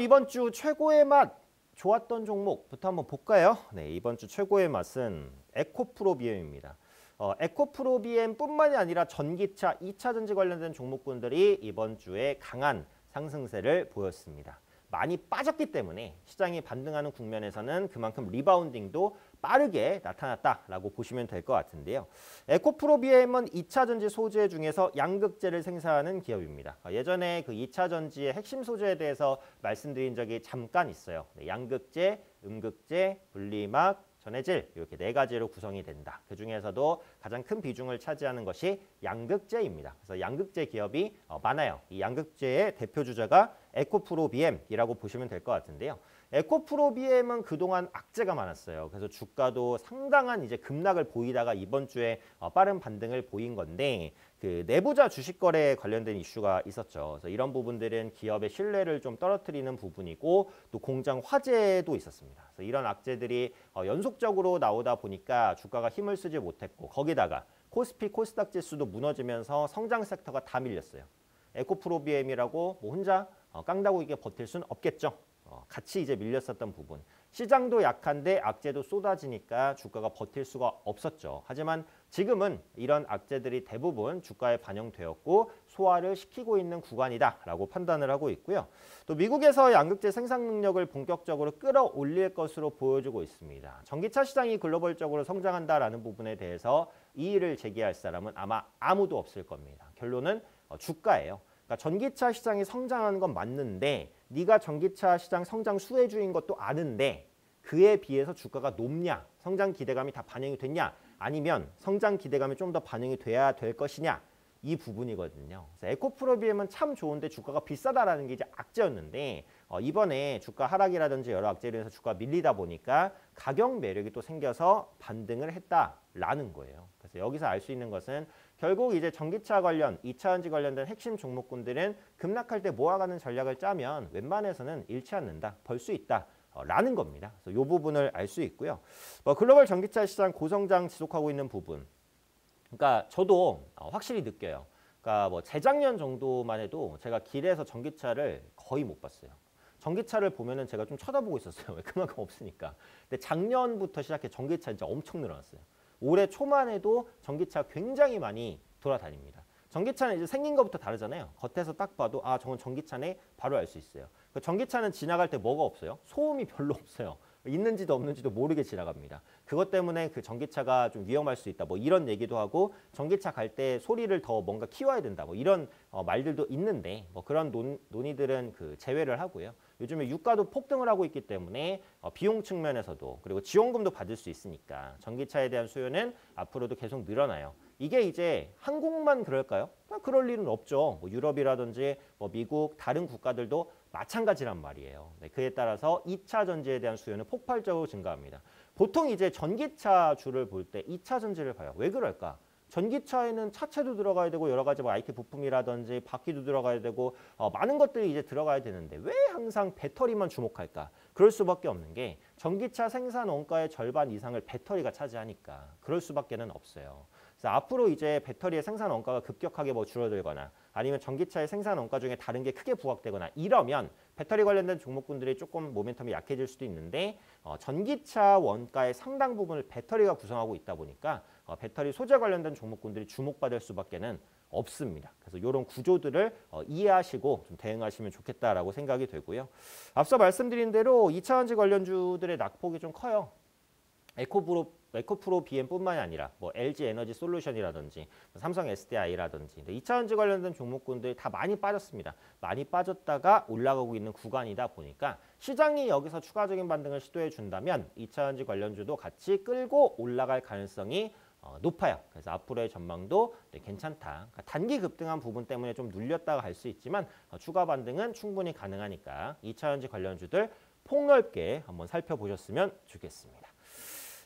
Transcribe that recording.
이번 주 최고의 맛 좋았던 종목부터 한번 볼까요? 네, 이번 주 최고의 맛은 에코프로비엠입니다. 어, 에코프로비엠뿐만이 아니라 전기차, 2차 전지 관련된 종목군들이 이번 주에 강한 상승세를 보였습니다. 많이 빠졌기 때문에 시장이 반등하는 국면에서는 그만큼 리바운딩도 빠르게 나타났다라고 보시면 될 것 같은데요. 에코프로비엠은 2차 전지 소재 중에서 양극재를 생산하는 기업입니다. 예전에 그 2차 전지의 핵심 소재에 대해서 말씀드린 적이 잠깐 있어요. 네, 양극재, 음극재, 분리막, 전해질 이렇게 네 가지로 구성이 된다. 그 중에서도 가장 큰 비중을 차지하는 것이 양극재입니다. 그래서 양극재 기업이 어, 많아요. 이 양극재의 대표 주자가 에코프로비엠이라고 보시면 될 것 같은데요. 에코프로비엠은 그동안 악재가 많았어요. 그래서 주가도 상당한 이제 급락을 보이다가 이번 주에 어, 빠른 반등을 보인 건데 그 내부자 주식 거래에 관련된 이슈가 있었죠. 그래서 이런 부분들은 기업의 신뢰를 좀 떨어뜨리는 부분이고 또 공장 화재도 있었습니다. 그래서 이런 악재들이 어, 연속적으로 나오다 보니까 주가가 힘을 쓰지 못했고 거기다가 코스피 코스닥 지수도 무너지면서 성장 섹터가 다 밀렸어요. 에코프로비엠이라고 뭐 혼자 어, 깡다고 이게 버틸 수는 없겠죠. 어, 같이 이제 밀렸었던 부분. 시장도 약한데 악재도 쏟아지니까 주가가 버틸 수가 없었죠. 하지만 지금은 이런 악재들이 대부분 주가에 반영되었고 소화를 시키고 있는 구간이다라고 판단을 하고 있고요. 또 미국에서 양극재 생산 능력을 본격적으로 끌어올릴 것으로 보여지고 있습니다. 전기차 시장이 글로벌적으로 성장한다라는 부분에 대해서 이의를 제기할 사람은 아마 아무도 없을 겁니다. 결론은 어, 주가예요. 그러니까 전기차 시장이 성장하는 건 맞는데 네가 전기차 시장 성장 수혜주인 것도 아는데 그에 비해서 주가가 높냐 성장 기대감이 다 반영이 됐냐 아니면 성장 기대감이 좀 더 반영이 돼야 될 것이냐 이 부분이거든요. 에코프로비엠은 참 좋은데 주가가 비싸다라는 게 이제 악재였는데 어, 이번에 주가 하락이라든지 여러 악재로 인해서 주가 밀리다 보니까 가격 매력이 또 생겨서 반등을 했다라는 거예요. 그래서 여기서 알 수 있는 것은 결국 이제 전기차 관련, 2차 전지 관련된 핵심 종목군들은 급락할 때 모아가는 전략을 짜면 웬만해서는 잃지 않는다, 벌 수 있다. 라는 겁니다. 그래서 이 부분을 알 수 있고요. 뭐 글로벌 전기차 시장 고성장 지속하고 있는 부분. 그러니까 저도 어, 확실히 느껴요. 그러니까 뭐 재작년 정도만 해도 제가 길에서 전기차를 거의 못 봤어요. 전기차를 보면은 제가 좀 쳐다보고 있었어요. 왜 그만큼 없으니까. 근데 작년부터 시작해 전기차 진짜 엄청 늘어났어요. 올해 초만 해도 전기차 굉장히 많이 돌아다닙니다. 전기차는 이제 생긴 것부터 다르잖아요. 겉에서 딱 봐도 아 저건 전기차네 바로 알 수 있어요. 그 전기차는 지나갈 때 뭐가 없어요? 소음이 별로 없어요. 있는지도 없는지도 모르게 지나갑니다. 그것 때문에 그 전기차가 좀 위험할 수 있다. 뭐 이런 얘기도 하고 전기차 갈 때 소리를 더 뭔가 키워야 된다. 뭐 이런 어, 말들도 있는데 뭐 그런 논, 논의들은 그 제외를 하고요. 요즘에 유가도 폭등을 하고 있기 때문에 어, 비용 측면에서도 그리고 지원금도 받을 수 있으니까 전기차에 대한 수요는 앞으로도 계속 늘어나요. 이게 이제 한국만 그럴까요? 그럴 일은 없죠. 뭐 유럽이라든지 뭐 미국 다른 국가들도 마찬가지란 말이에요. 네, 그에 따라서 2차 전지에 대한 수요는 폭발적으로 증가합니다. 보통 이제 전기차 주를 볼 때 2차 전지를 봐요. 왜 그럴까? 전기차에는 차체도 들어가야 되고 여러 가지 뭐 IT 부품이라든지 바퀴도 들어가야 되고 어, 많은 것들이 이제 들어가야 되는데 왜 항상 배터리만 주목할까? 그럴 수밖에 없는 게 전기차 생산 원가의 절반 이상을 배터리가 차지하니까 그럴 수밖에는 없어요. 그래서 앞으로 이제 배터리의 생산 원가가 급격하게 뭐 줄어들거나 아니면 전기차의 생산 원가 중에 다른 게 크게 부각되거나 이러면 배터리 관련된 종목군들이 조금 모멘텀이 약해질 수도 있는데 어, 전기차 원가의 상당 부분을 배터리가 구성하고 있다 보니까 어, 배터리 소재 관련된 종목군들이 주목받을 수밖에는 없습니다. 그래서 이런 구조들을 어, 이해하시고 좀 대응하시면 좋겠다라고 생각이 되고요. 앞서 말씀드린 대로 2차 전지 관련주들의 낙폭이 좀 커요. 에코브로 에코프로 BM뿐만이 아니라 뭐 LG 에너지 솔루션이라든지 뭐 삼성 SDI라든지 2차전지 관련된 종목군들이 다 많이 빠졌습니다. 많이 빠졌다가 올라가고 있는 구간이다 보니까 시장이 여기서 추가적인 반등을 시도해 준다면 2차전지 관련주도 같이 끌고 올라갈 가능성이 어, 높아요. 그래서 앞으로의 전망도 네, 괜찮다. 그러니까 단기 급등한 부분 때문에 좀 눌렸다가 갈 수 있지만 어, 추가 반등은 충분히 가능하니까 2차전지 관련주들 폭넓게 한번 살펴보셨으면 좋겠습니다.